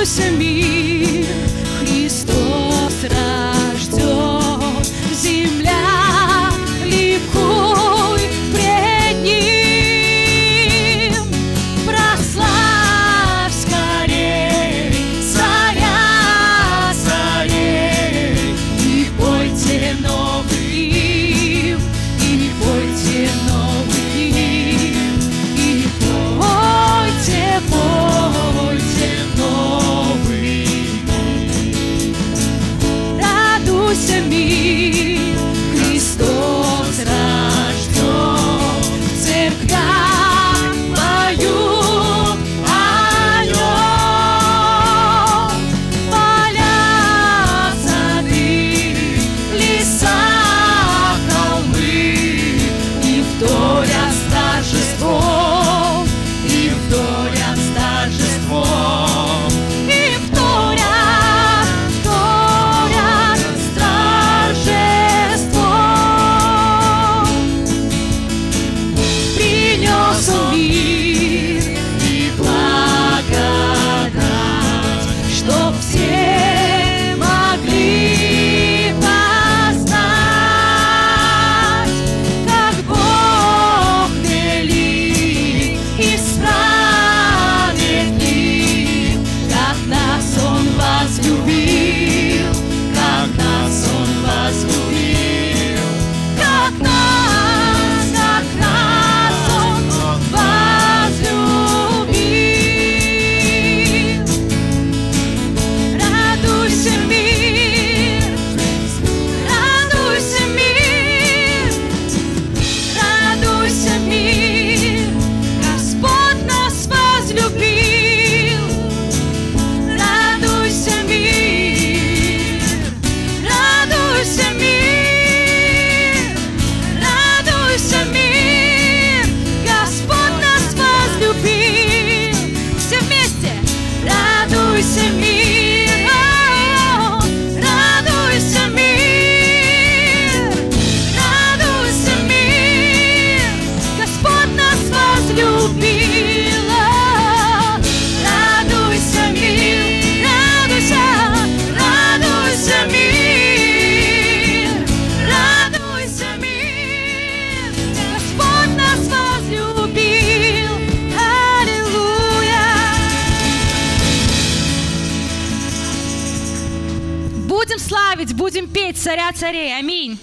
close to me. Будем славить, будем петь царя царей. Аминь.